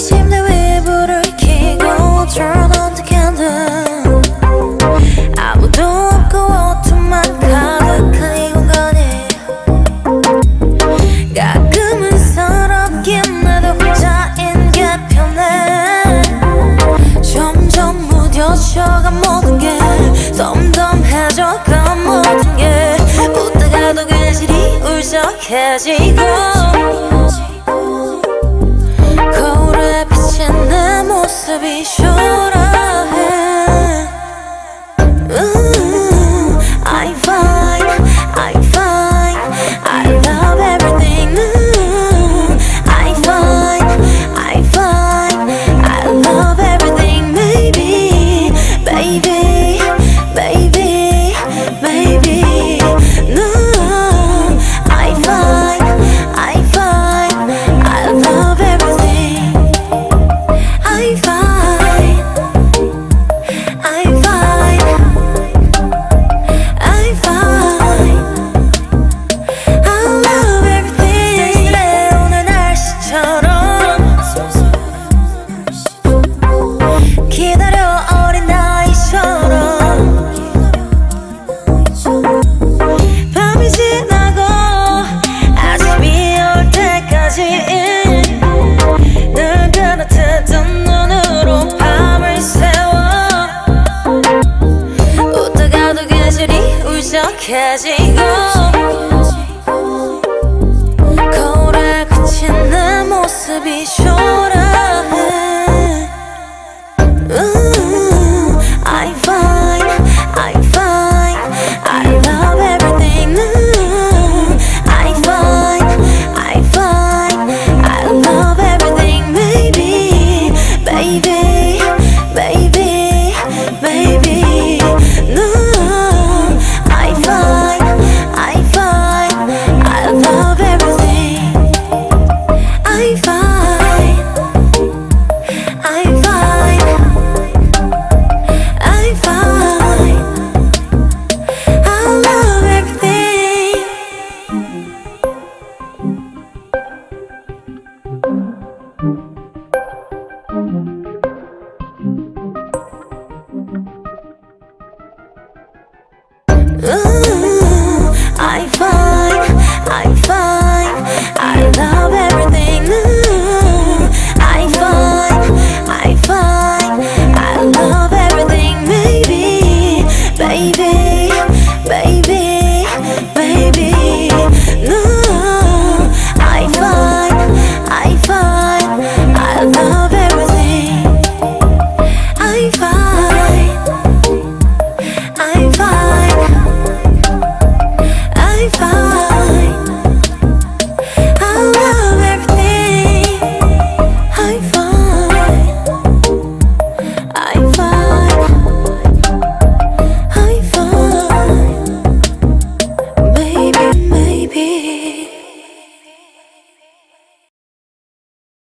침대 위에 불을 켜고 Turn on the 아무도 없고 어둠만 가득한 이 공간에 가끔은 서럽긴 해도 혼자인 게 편해. 점점 무뎌져가 모든 게 덤덤해져가 모든 게 웃다가도 그 괜시리 해지고 모습 빠지고 거울에 그친 내 모습이 쇼라.